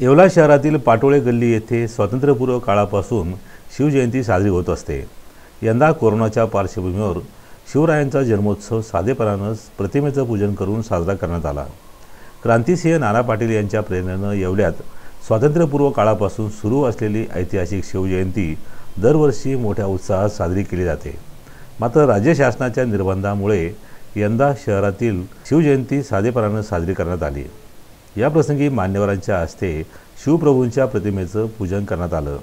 येवला शहरातील पाटोळे गल्ली येथे स्वातंत्र्यपूर्व काळापासून शिवजयंती साजरी होत असते. यंदा कोरोनाच्या पार्श्वभूमीवर शिवरायांचा जन्मोत्सव साधेपणानं प्रतिमेचं पूजन करून साजरा करण्यात आला. क्रांतिसिंह नाना पाटील यांच्या प्रेरणेनं येवल्यात स्वातंत्र्यपूर्व काळापासून सुरू असलेली ऐतिहासिक शिवजयंती दरवर्षी मोठ्या उत्साहात साजरी केली जाते. मात्र राज्य शासनाच्या निर्बंधामुळे यंदा शहरातील शिवजयंती साधेपणानं साजरी करण्यात आली. याप्रसंगी मान्यवरांच्या हस्ते शिवप्रभूंच्या प्रतिमेचं पूजन करण्यात आलं.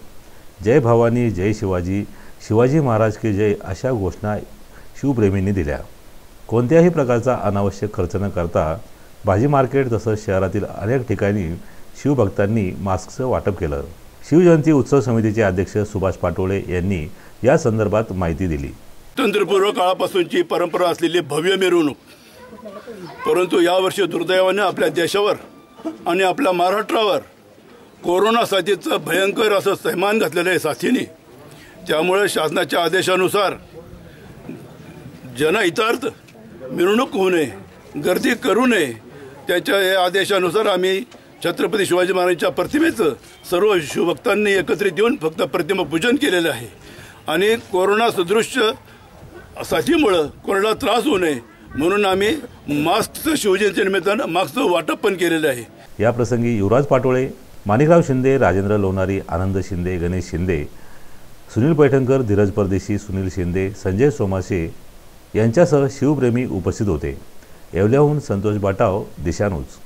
जय भवानी जय शिवाजी. शिवाजी महाराज की जय अशा घोषणा शिवप्रेमींनी दिल्या. कोणत्याही प्रकारचा अनावश्यक खर्च न करता भाजी मार्केट तसंच शहरातील अनेक ठिकाणी शिवभक्तांनी मास्कचं वाटप केलं. शिवजयंती उत्सव समितीचे अध्यक्ष सुभाष पाटोळे यांनी या संदर्भात माहिती दिली. स्वातंत्र्यपूर्व काळापासूनची परंपरा असलेली भव्य मिरवणूक. परंतु यावर्षी दुर्दैवाने आपल्या देशावर आणि आपल्या महाराष्ट्रावर कोरोना साथीचं भयंकर असं सैमान घातलेलं आहे साथीने. त्यामुळे शासनाच्या आदेशानुसार जनहितार्थ मिरवणूक होऊ नये गर्दी करू नये. त्याच्या या आदेशानुसार आम्ही छत्रपती शिवाजी महाराजांच्या प्रतिमेचं सर्व शिवभक्तांनी एकत्रित येऊन फक्त प्रतिमा पूजन केलेलं आहे. आणि कोरोना सदृश्य साथीमुळं कोणाला त्रास होऊ नये म्हणून आम्ही मास्कचं शिवजयंती निमित्तानं मास्कचं वाटप पण केलेलं आहे. याप्रसंगी युवराज पाटोळे माणिकराव शिंदे राजेंद्र लोणारी आनंद शिंदे गणेश शिंदे सुनील पैठणकर धीरज परदेशी सुनील शिंदे संजय सोमाशे यांच्यासह शिवप्रेमी उपस्थित होते. येवल्याहून संतोष बाटाव दिशानूज